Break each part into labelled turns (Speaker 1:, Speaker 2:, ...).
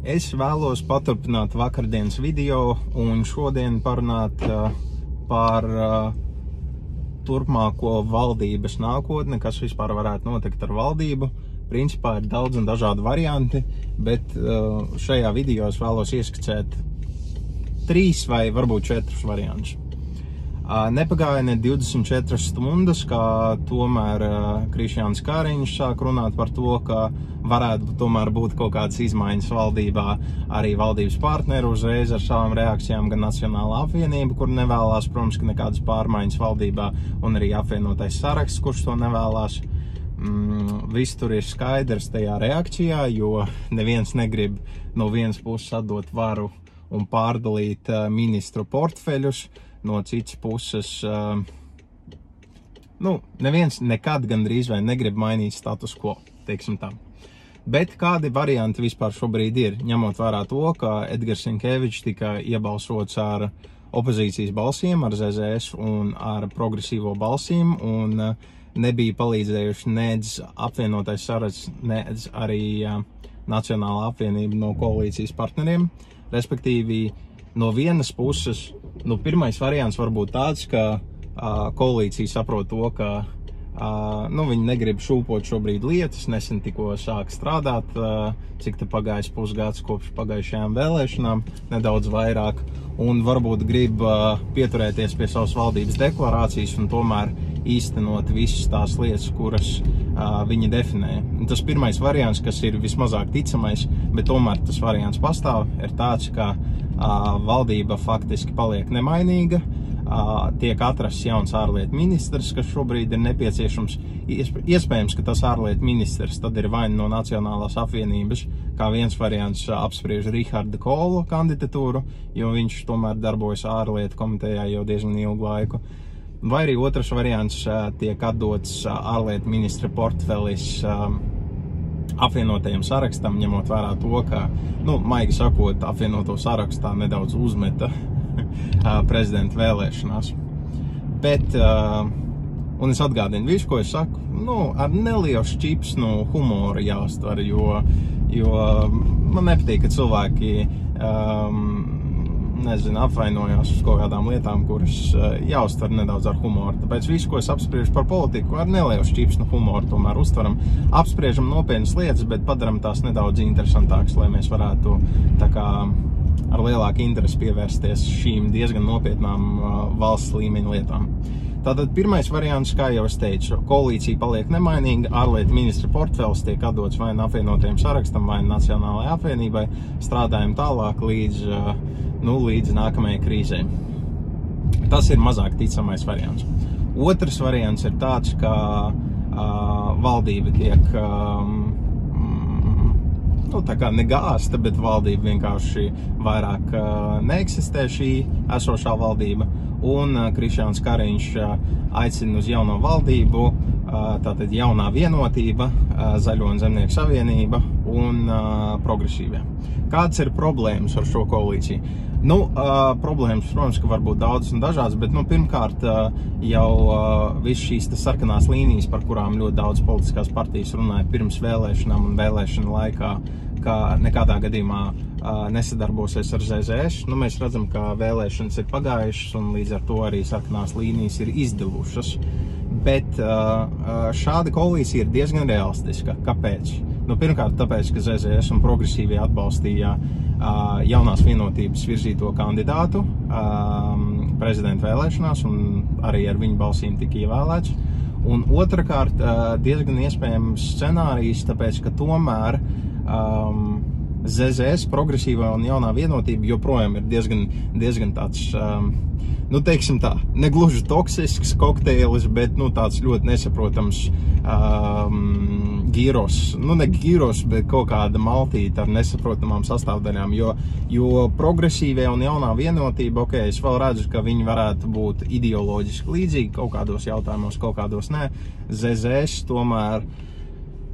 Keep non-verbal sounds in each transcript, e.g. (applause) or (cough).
Speaker 1: Es vēlos paturpināt vakardienas video un šodien parunāt uh, par uh, turpmāko valdības nākotni, kas vispār varētu notikt ar valdību. Principā ir daudz un dažādi varianti, bet uh, šajā video es vēlos ieskicēt trīs vai varbūt četrus variantus. Nepagāja ne 24 stundas, kā tomēr Krišjāns Kāriņš sāk runāt par to, ka varētu tomēr būt kaut kādas izmaiņas valdībā. Arī valdības partneri uzreiz ar savām reakcijām, gan Nacionālā apvienība, kur nevēlās, protams, ka nekādas pārmaiņas valdībā, un arī apvienotais saraksts, kurš to nevēlās. Mm, viss tur ir skaidrs tajā reakcijā, jo neviens negrib no vienas puses atdot varu un pārdalīt ministru portfeļus no citas puses, uh, nu, neviens nekad gandrīz vai negrib mainīt status quo, teiksim tā. Bet kādi varianti vispār šobrīd ir, ņemot vērā to, ka Edgars Sinkevičs tika iebalsots ar opozīcijas balsīm, ar ZZS un ar progresīvo balsīm, un uh, nebija palīdzējuši nedz apvienotais saraksts, nedz arī uh, Nacionāla apvienība no koalīcijas partneriem. Respektīvi, no vienas puses nu, pirmais variants var būt tāds, ka uh, koalīcija saprot to, ka uh, nu, viņi negrib šūpot šobrīd lietas, nesen tikko sāk strādāt, uh, cik te pagājis pusgads kopš pagājušajām vēlēšanām, nedaudz vairāk, un varbūt grib uh, pieturēties pie savas valdības deklarācijas un tomēr īstenot visas tās lietas, kuras uh, viņi definē. Un tas pirmais variants, kas ir vismazāk ticamais, bet tomēr tas variants pastāv, ir tāds, ka valdība faktiski paliek nemainīga, tiek atrasts jauns ārlietu ministrs, kas šobrīd ir nepieciešams. Iespējams, ka tas ārlietu ministrs tad ir vai no Nacionālās apvienības, kā viens variants apspriež Riharda Kola kandidatūru, jo viņš tomēr darbojas ārlietu komitejā jau diezgan ilgu laiku. Vai arī otrs variants tiek atdots ārlietu ministra portfelis apvienotajam sarakstam, ņemot vērā to, ka, nu, maigi sakot, apvienoto sarakstā nedaudz uzmeta (laughs) prezidenta vēlēšanās. Bet, un es atgādinu visu, ko es saku, nu, ar nelielu šķipsnu humoru jāuztver, jo, jo man nepatīk, ka cilvēki um, nezinu, apvainojās uz kaut kādām lietām, kuras uh, jāuztver nedaudz ar humoru. Tāpēc visu, ko es apspriežu par politiku, ar nelielu šķīpsnu humoru tomēr uztveram. Apspriežam nopietnas lietas, bet padaram tās nedaudz interesantākas, lai mēs varētu tā kā ar lielāku interesi pievērsties šīm diezgan nopietnām uh, valsts līmeņa lietām. Tātad pirmais variants, kā jau es teicu, koalīcija paliek nemainīga, ārlietu ministra portfels tiek atdots vai nu apvienotajam sarakstam, vai Nacionālajai apvienībai. Strādājam tālāk līdz, nu, līdz nākamajai krīzē. Tas ir mazāk ticamais variants. Otrs variants ir tāds, ka uh, valdība tiek um, nu, tā kā negāsta, bet valdība vienkārši vairāk uh, neeksistē šī esošā valdība un Krišāns Kariņš aicina uz jauno valdību, tātad jaunā vienotība, Zaļo un Zemnieku savienība un progresīvie. Kādas ir problēmas ar šo koalīciju? Nu, uh, problēmas, protams, ka var būt daudzas un dažādas, bet, nu, pirmkārt, uh, jau uh, viss šīs sarkanās līnijas, par kurām ļoti daudz politiskās partijas runāja pirms vēlēšanām un vēlēšana laikā, ka nekādā gadījumā uh, nesadarbosies ar ZZS. Nu, mēs redzam, ka vēlēšanas ir pagājušas un līdz ar to arī sarkanās līnijas ir izdevušas. Bet uh, šāda koalīcija ir diezgan realistiska. Kāpēc? Nu, pirmkārt, tāpēc, ka ZZS un progresīvie atbalstīja uh, jaunās vienotības virzīto kandidātu prezidenta vēlēšanās un arī ar viņu balsīm tika ievēlēts. Un otrkārt, diezgan iespējams scenārijs, tāpēc, ka tomēr um, ZZS, progresīvā un jaunā vienotība joprojām ir diezgan, diezgan tāds, um, nu, teiksim tā, negluži toksisks kokteilis, bet, nu, tāds ļoti nesaprotams um, gīros, nu, ne gīros, bet kaut kāda maltīta ar nesaprotamām sastāvdaļām, jo, jo progresīvie un jaunā vienotība, ok, es vēl redzu, ka viņi varētu būt ideoloģiski līdzīgi kaut kādos jautājumos, kaut kādos nē, ZZS tomēr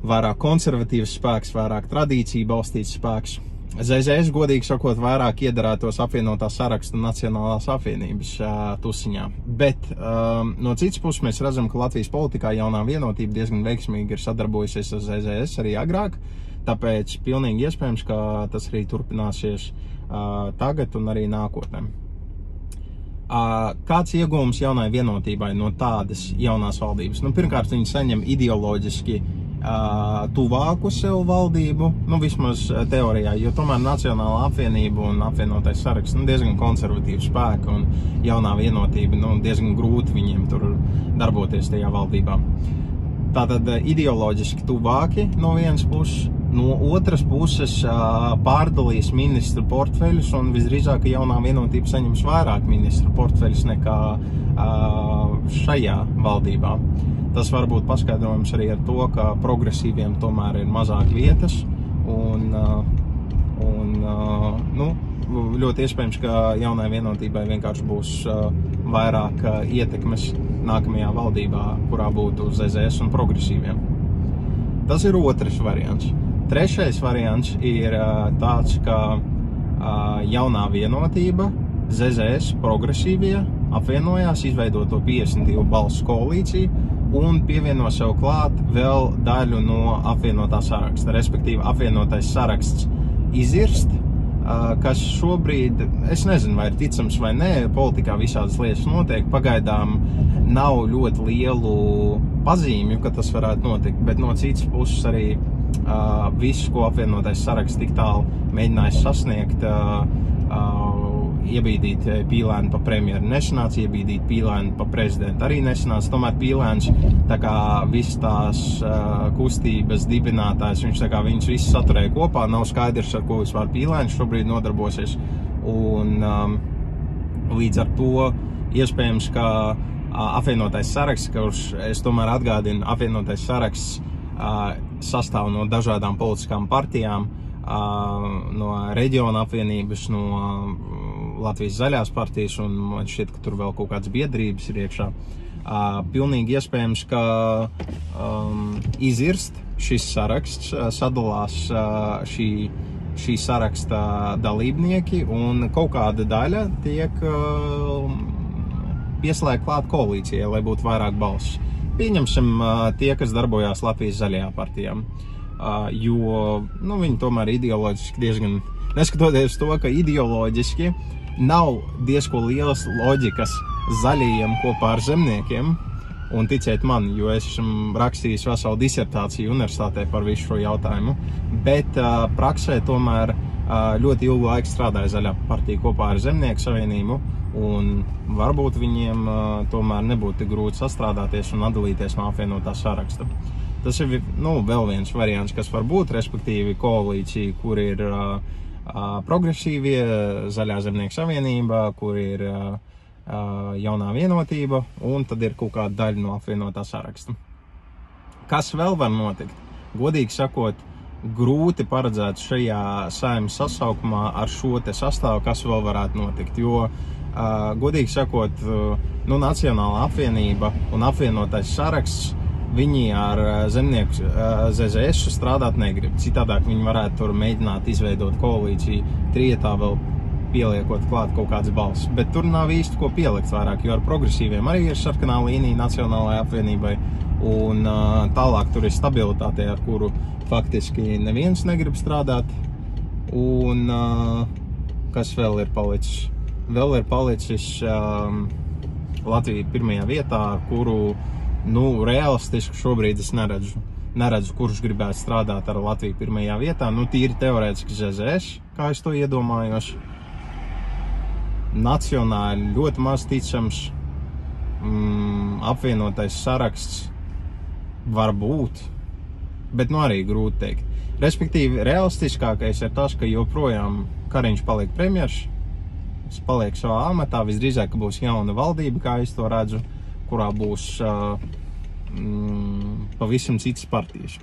Speaker 1: vairāk konservatīvs spēks, vairāk tradīcija balstīts spēks. ZZS, godīgi sakot, vairāk iedarētos apvienotā saraksta Nacionālās apvienības uh, tusiņā. Bet um, no citas puses mēs redzam, ka Latvijas politikā jaunā vienotība diezgan veiksmīgi ir sadarbojusies ar ZZS arī agrāk. Tāpēc pilnīgi iespējams, ka tas arī turpināsies uh, tagad un arī nākotnē. Uh, kāds iegūms jaunai vienotībai no tādas jaunās valdības? Nu, pirmkārt, viņi saņem ideoloģiski uh, tuvāku sev valdību, nu, vismaz teorijā, jo tomēr Nacionāla apvienība un apvienotais saraksts nu, diezgan konservatīvi spēki un jaunā vienotība, nu, diezgan grūti viņiem tur darboties tajā valdībā. Tātad ideoloģiski tuvāki no vienas puses, No otras puses, pārdalīs ministru portfeļus, un visdrīzāk jaunā vienotība saņems vairāk ministru portfeļus nekā šajā valdībā. Tas var būt paskaidrojums arī ar to, ka progresīviem tomēr ir mazāk vietas, un, un nu, ļoti iespējams, ka jaunai vienotībai vienkārši būs vairāk ietekmes nākamajā valdībā, kurā būtu ZZS un progresīviem. Tas ir otrs variants. Trešais variants ir tāds, ka jaunā vienotība, ZZS progresīvie apvienojās, izveidot to 52 balsu koalīciju un pievieno sev klāt vēl daļu no apvienotā saraksta. Respektīvi, apvienotais saraksts izirst, kas šobrīd, es nezinu, vai ir ticams vai nē, politikā visādas lietas notiek. Pagaidām nav ļoti lielu pazīmju, ka tas varētu notikt, bet no citas puses arī visu, ko apvienotais saraksts tik tālu mēģinājis sasniegt, iebīdīt pīlēnu pa premjeru nesanāca, iebīdīt pīlēnu pa prezidentu arī nesanāca. Tomēr pīlēns, tā kā visas tās uh, kustības dibinātājs, viņš tā kā viņus visus saturēja kopā, nav skaidrs, ar ko vispār pīlēns šobrīd nodarbosies. Un um, līdz ar to iespējams, ka uh, apvienotais saraksts, kurš es tomēr atgādinu, apvienotais saraksts sastāv no dažādām politiskām partijām, no reģiona apvienības, no Latvijas zaļās partijas, un man šķiet, ka tur vēl kaut kādas biedrības ir iekšā. Pilnīgi iespējams, ka um, izirst šis saraksts, sadalās šī, šī saraksta dalībnieki, un kaut kāda daļa tiek uh, pieslēgta klāt koalīcijai, lai būtu vairāk balsu pieņemsim tie, kas darbojās Latvijas zaļajā partijā. Jo nu, viņi tomēr ideoloģiski diezgan, neskatoties to, ka ideoloģiski nav diezko lielas loģikas zaļajiem kopā ar zemniekiem. Un ticiet man, jo es esmu rakstījis veselu disertāciju universitātē par visu šo jautājumu, bet uh, praksē tomēr uh, ļoti ilgu laiku strādāja zaļā partija kopā ar Zemnieku savienību un varbūt viņiem uh, tomēr nebūtu grūti sastrādāties un atdalīties no apvienotā saraksta. Tas ir nu, vēl viens variants, kas var būt, respektīvi koalīcija, kur ir uh, progresīvie, Zaļā zemnieku savienība, kur ir jaunā vienotība, un tad ir kaut kāda daļa no apvienotā saraksta. Kas vēl var notikt? Godīgi sakot, grūti paredzēt šajā saimnes sasaukumā ar šo te sastāvu, kas vēl varētu notikt, jo godīgi sakot, nu, Nacionāla apvienība un apvienotais saraksts, viņi ar zemnieku ZZS strādāt negrib. Citādāk viņi varētu tur mēģināt izveidot koalīciju, trietā vēl pieliekot klāt kaut kādas balss. Bet tur nav īsti ko pielikt vairāk, jo ar progresīviem arī ir sarkanā līnija Nacionālajai apvienībai. Un uh, tālāk tur ir stabilitāte, ar kuru faktiski neviens negrib strādāt. Un uh, kas vēl ir palicis? vēl ir palicis um, Latvija pirmajā vietā, kuru, nu, realistiski šobrīd es neredzu. Neredzu, kurš gribētu strādāt ar Latviju pirmajā vietā. Nu, tīri teorētiski ZZS, kā es to iedomājos. Nacionāli ļoti maz ticams. Mm, apvienotais saraksts var būt, bet nu arī grūti teikt. Respektīvi, realistiskākais ir tas, ka joprojām Kariņš paliek premjerministrs paliek savā amatā. Visdrīzāk būs jauna valdība, kā es to redzu, kurā būs mm, pavisam citas partijas.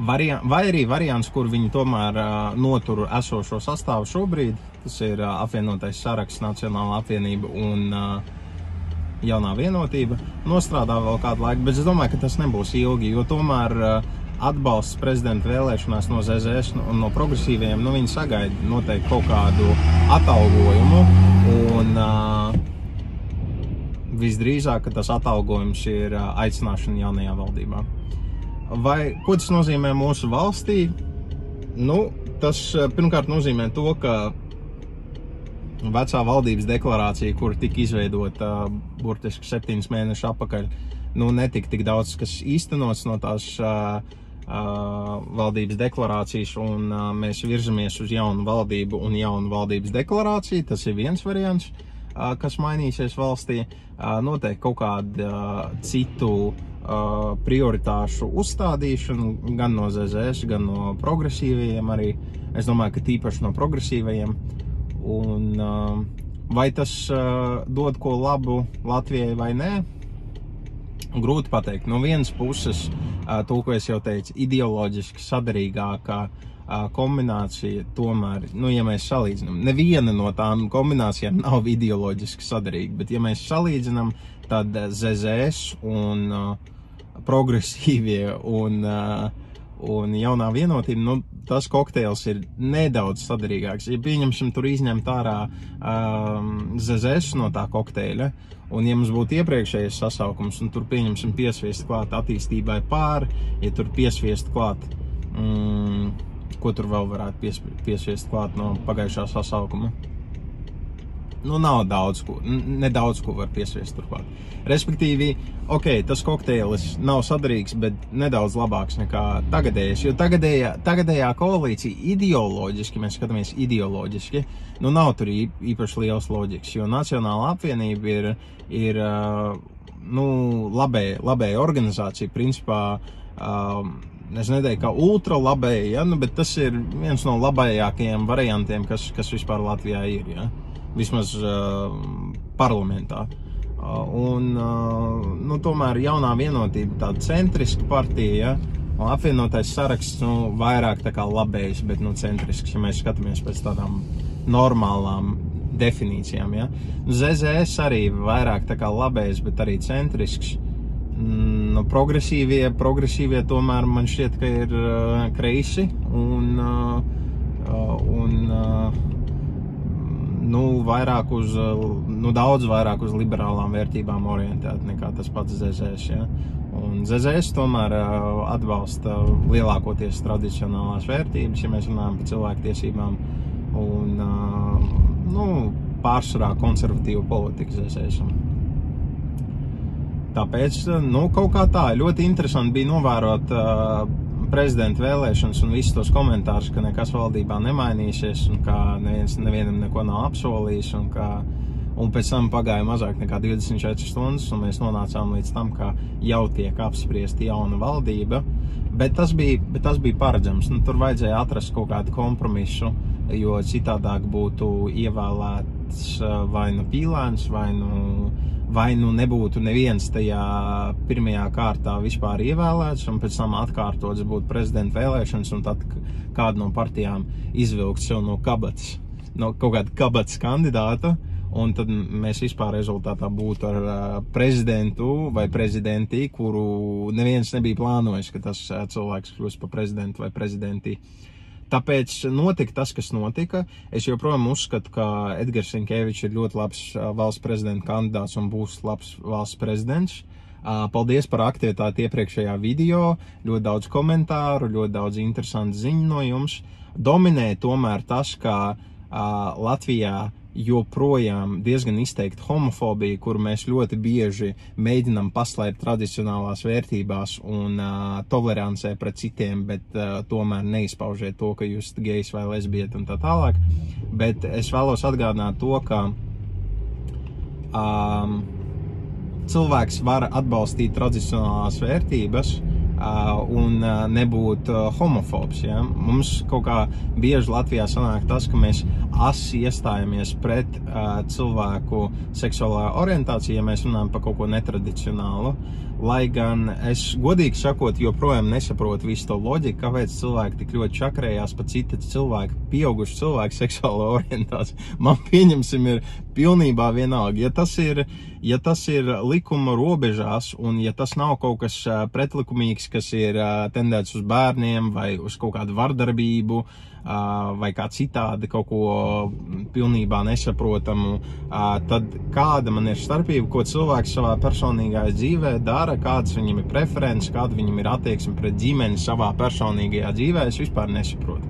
Speaker 1: Varian vai arī variants, kur viņi tomēr uh, notur esošo sastāvu šobrīd, tas ir uh, apvienotais saraksts, Nacionāla apvienība un uh, jaunā vienotība, nostrādā vēl kādu laiku, bet es domāju, ka tas nebūs ilgi, jo tomēr uh, atbalsts prezidenta vēlēšanās no ZZS un no progresīviem, nu, viņi sagaida noteikti kaut kādu atalgojumu. Un, uh, visdrīzāk, tas atalgojums ir aicināšana jaunajā valdībā. vai ko tas nozīmē mūsu valstī? Nu, tas pirmkārt nozīmē to, ka vecā valdības deklarācija, kur tika izveidota burtiski septiņus mēnešus atpakaļ, nu, netika tik daudz kas īstenots no tās uh, uh, valdības deklarācijas, un uh, mēs virzamies uz jaunu valdību un jaunu valdības deklarāciju. Tas ir viens variants, uh, kas mainīsies valstī. Uh, noteikti kaut kādu uh, citu uh, prioritāšu uzstādīšanu, gan no ZZS, gan no progresīvajiem arī. Es domāju, ka tīpaši no progresīvajiem. Un, uh, vai tas uh, dod ko labu Latvijai vai nē? grūti pateikt. No vienas puses, to, ko es jau teicu, ideoloģiski sadarīgākā kombinācija tomēr, nu, ja mēs salīdzinām, neviena no tām kombinācijām nav ideoloģiski sadarīga, bet ja mēs salīdzinām, tad ZZS un uh, progresīvie un, uh, un jaunā vienotība, nu, tas kokteils ir nedaudz sadarīgāks. Ja pieņemsim, tur izņemt ārā um, ZZS no tā kokteļa, Un, ja mums būtu iepriekšējais sasaukums, un tur pieņemsim piesviest klāt attīstībai pāri, ja tur piesviest klāt, mm, ko tur vēl varētu pies, piesviest klāt no pagājušā sasaukuma? nu, nav daudz ko, nedaudz ko var piesviest turklāt. Respektīvi, ok, tas kokteilis nav sadarīgs, bet nedaudz labāks nekā tagadējais, jo tagadējā, tagadējā koalīcija ideoloģiski, mēs skatāmies ideoloģiski, nu nav tur īpaši liels loģikas, jo Nacionāla apvienība ir, ir nu, labēja, labēja organizācija, principā, um, es neteiktu, ka ultra labēja, ja? nu, bet tas ir viens no labējākajiem variantiem, kas, kas vispār Latvijā ir. Ja? vismaz uh, parlamentā. Uh, un, uh, nu, tomēr jaunā vienotība, tāda centriska partija, ja, un apvienotais saraksts, nu, vairāk tā kā labējs, bet, nu, centrisks, ja mēs skatāmies pēc tādām normālām definīcijām, ja. Nu, ZZS arī vairāk tā kā labējs, bet arī centrisks. Mm, nu, progresīvie, progresīvie tomēr man šķiet, ka ir uh, kreisi un, uh, un uh, nu, vairāk uz, nu, daudz vairāk uz liberālām vērtībām orientēti nekā tas pats ZZS. Ja? Un ZZS tomēr atbalsta lielākoties tradicionālās vērtības, ja mēs runājam par cilvēktiesībām. Un, nu, pārsvarā konservatīvu politiku ZZS. Tāpēc, nu, kaut kā tā ļoti interesanti bija novērot uh, prezidenta vēlēšanas un visus tos komentārus, ka nekas valdībā nemainīsies un ka neviens nevienam neko nav apsolījis un ka un pēc tam pagāja mazāk nekā 24 stundas un mēs nonācām līdz tam, ka jau tiek apspriesta jauna valdība, bet tas bija, bet tas bija paredzams, nu tur vajadzēja atrast kaut kādu kompromisu, jo citādāk būtu ievēlēts vai nu pīlēns, vai nu vai nu nebūtu neviens tajā pirmajā kārtā vispār ievēlēts, un pēc tam atkārtots būtu prezidenta vēlēšanas, un tad kāda no partijām izvilkt sev no kabatas, no kaut kāda kabatas kandidāta, un tad mēs vispār rezultātā būtu ar prezidentu vai prezidenti, kuru neviens nebija plānojis, ka tas cilvēks kļūs par prezidentu vai prezidenti. Uh, Tāpēc notika tas, kas notika. Es joprojām uzskatu, ka Edgars Rinkevičs ir ļoti labs valsts prezidenta kandidāts un būs labs valsts prezidents. Paldies par aktivitāti iepriekšējā video, ļoti daudz komentāru, ļoti daudz interesantu ziņu no jums. Dominē tomēr tas, ka Latvijā joprojām diezgan izteikta homofobija, kuru mēs ļoti bieži mēģinam paslēpt tradicionālās vērtībās un uh, tolerancē pret citiem, bet uh, tomēr neizpaužiet to, ka jūs esat gejs vai lesbieti un tā tālāk. Bet es vēlos atgādināt to, ka um, cilvēks var atbalstīt tradicionālās vērtības, Uh, un uh, nebūt uh, homofobs. Ja? Mums kaut kā bieži Latvijā sanāk tas, ka mēs asi iestājamies pret cilvēku seksuālā orientāciju, ja mēs runājam par kaut ko netradicionālu. Lai gan es godīgi sakot, joprojām nesaprotu visu to loģiku, kāpēc cilvēki tik ļoti čakrējās pa citu cilvēku, pieaugušu cilvēku seksuālo (laughs) orientāciju. Man pieņemsim ir pilnībā vienalga. Ja tas ir, ja tas ir likuma robežās un ja tas nav kaut kas pretlikumīgs, kas ir tendēts uz bērniem vai uz kaut kādu vardarbību vai kā citādi kaut ko pilnībā nesaprotamu, tad kāda man ir starpība, ko cilvēks savā personīgajā dzīvē dara, kādas viņam ir preferences, kāda viņam ir attieksme pret ģimeni savā personīgajā dzīvē, es vispār nesaprotu.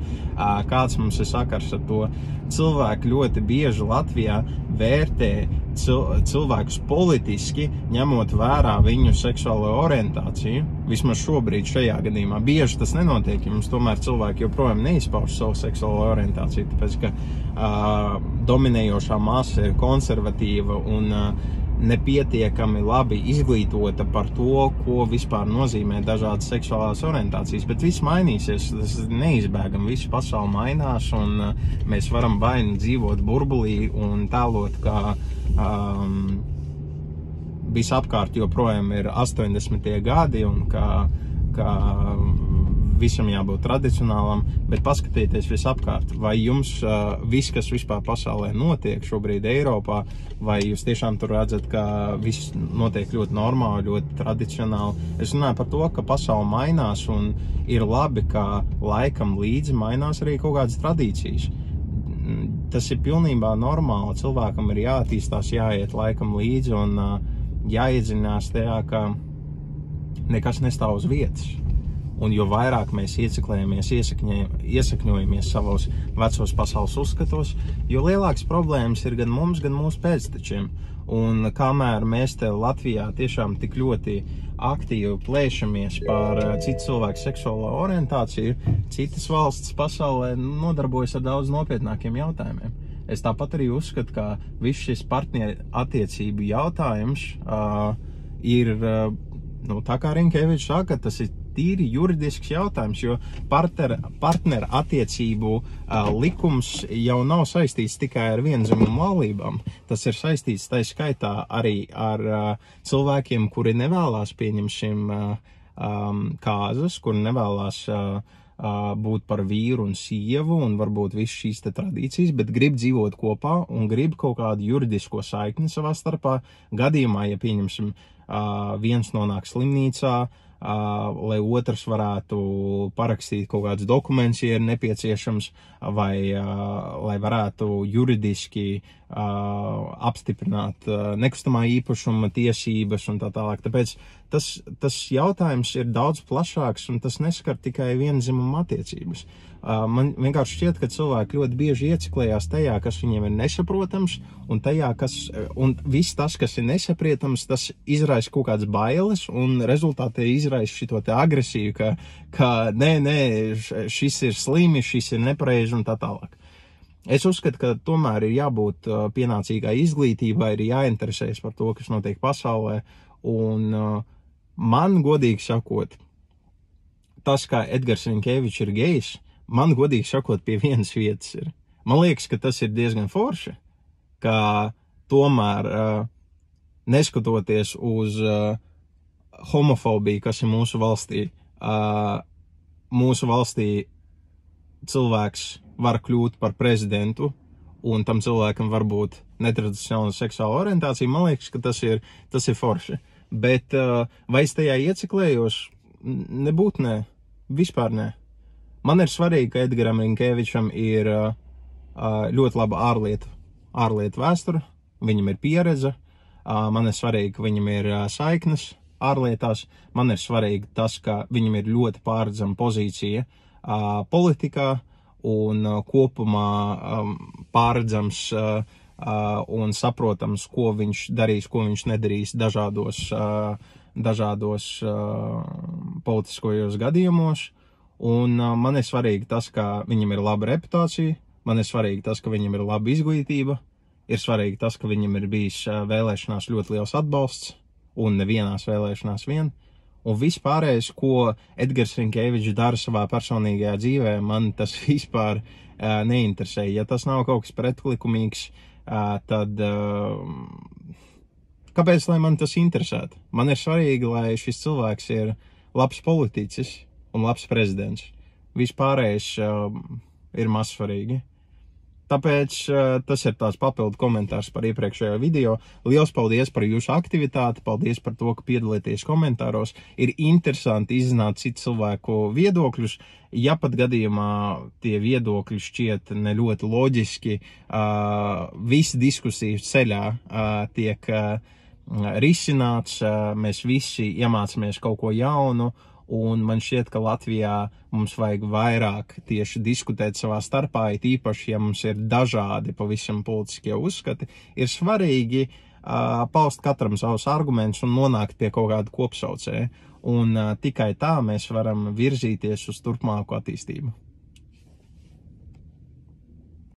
Speaker 1: Kāds mums ir sakars ar to? Cilvēki ļoti bieži Latvijā vērtē cilvēkus politiski, ņemot vērā viņu seksuālo orientāciju. Vismaz šobrīd, šajā gadījumā, bieži tas nenotiek. Jums tomēr cilvēki joprojām neizpauž savu seksuālo orientāciju, tāpēc ka uh, dominējošā masa ir konservatīva un uh, nepietiekami labi izglītota par to, ko vispār nozīmē dažādas seksuālās orientācijas. Bet viss mainīsies, tas neizbēgami. Visu pasauli mainās, un uh, mēs varam vai nu dzīvot burbulī un tēlot, ka um, visapkārt joprojām ir 80. gadi un ka, ka visam jābūt tradicionālam, bet paskatieties visapkārt, vai jums uh, viss, kas vispār pasaulē notiek šobrīd Eiropā, vai jūs tiešām tur redzat, ka viss notiek ļoti normāli, ļoti tradicionāli. Es runāju par to, ka pasaule mainās un ir labi, ka laikam līdzi mainās arī kaut kādas tradīcijas. Tas ir pilnībā normāli. Cilvēkam ir jāattīstās, jāiet laikam līdzi un uh, jāiedzinās tajā, ka nekas nestāv uz vietas Un jo vairāk mēs ieciklējamies, iesakņojamies savos vecos pasaules uzskatos, jo lielākas problēmas ir gan mums, gan mūsu pēctečiem. Un kamēr mēs te Latvijā tiešām tik ļoti aktīvi plēšamies par eh, citu cilvēku seksuālo orientāciju, citas valsts pasaulē nodarbojas ar daudz nopietnākiem jautājumiem. Es tāpat arī uzskatu, ka viss šis partneru attiecību jautājums uh, ir, uh, nu, tā kā Rinkevičs saka, tas ir tīri juridisks jautājums, jo partner, partneru attiecību uh, likums jau nav saistīts tikai ar vienzimumu laulībām. Tas ir saistīts tā skaitā arī ar uh, cilvēkiem, kuri nevēlas pieņemšiem uh, um, kāzas, kuri nevēlas uh, būt par vīru un sievu un varbūt visas šīs tradīcijas, bet grib dzīvot kopā un grib kaut kādu juridisko saikni savā starpā. Gadījumā, ja pieņemsim, viens nonāk slimnīcā, lai otrs varētu parakstīt kaut kādus dokumentus, ja ir nepieciešams, vai lai varētu juridiski apstiprināt nekustamā īpašuma tiesības un tā tālāk. Tāpēc tas, tas jautājums ir daudz plašāks un tas neskar tikai vienzimuma attiecības. Man vienkārši šķiet, ka cilvēki ļoti bieži ieciklējās tajā, kas viņiem ir nesaprotams, un tajā, kas, un viss tas, kas ir nesaprotams, tas izraisa kaut kādas bailes, un rezultātā izraisa šo agresiju, ka, ka nē, nē, šis ir slimi, šis ir nepareizi un tā tālāk. Es uzskatu, ka tomēr ir jābūt pienācīgai izglītībai, ir jāinteresējas par to, kas notiek pasaulē, un man, godīgi sakot, tas, kā Edgars Rinkevičs ir gejs, man godīgi sakot, pie vienas vietas ir. Man liekas, ka tas ir diezgan forši, ka tomēr uh, neskatoties uz uh, homofobiju, kas ir mūsu valstī, uh, mūsu valstī cilvēks var kļūt par prezidentu, un tam cilvēkam var būt netradicionāla seksuāla orientācija. Man liekas, ka tas ir, tas ir forši. Bet vai es tajā ieciklējos? Nebūtu nē, vispār nē. Man ir svarīgi, ka Edgars Rinkevičam ir uh, ļoti laba ārlietu, ārlietu vēsture, viņam ir pieredze, uh, man ir svarīgi, ka viņam ir uh, saiknes ārlietās, man ir svarīgi tas, ka viņam ir ļoti pārredzama pozīcija uh, politikā un uh, kopumā um, pārredzams uh, un saprotams, ko viņš darīs, ko viņš nedarīs dažādos, dažādos politiskojos gadījumos. Un man ir svarīgi tas, ka viņam ir laba reputācija, man ir svarīgi tas, ka viņam ir laba izglītība, ir svarīgi tas, ka viņam ir bijis vēlēšanās ļoti liels atbalsts, un nevienās vēlēšanās vien. Un viss pārējais, ko Edgars Rinkevičs dara savā personīgajā dzīvē, man tas (laughs) vispār uh, neinteresē. Ja tas nav kaut kas pretlikumīgs, uh, tad uh, kāpēc lai man tas interesētu? Man ir svarīgi, lai šis cilvēks ir labs politicis, un labs prezidents. Vispārējais uh, ir mazsvarīgi. Tāpēc uh, tas ir tāds papildu komentārs par iepriekšējo video. Lielas paldies par jūsu aktivitāti, paldies par to, ka piedalieties komentāros. Ir interesanti izzināt citu cilvēku viedokļus. Ja pat gadījumā tie viedokļi šķiet ne ļoti loģiski, uh, visi diskusiju ceļā uh, tiek uh, risināts, uh, mēs visi iemācāmies kaut ko jaunu Un man šķiet, ka Latvijā mums vajag vairāk tieši diskutēt savā starpā, it īpaši, ja mums ir dažādi pavisam politiskie uzskati, ir svarīgi uh, paust katram savus argumentus un nonākt pie kaut kāda kopsaucēja. Un uh, tikai tā mēs varam virzīties uz turpmāku attīstību.